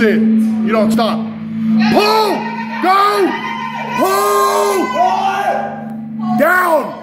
You don't stop. Pull! Go! Pull! Down!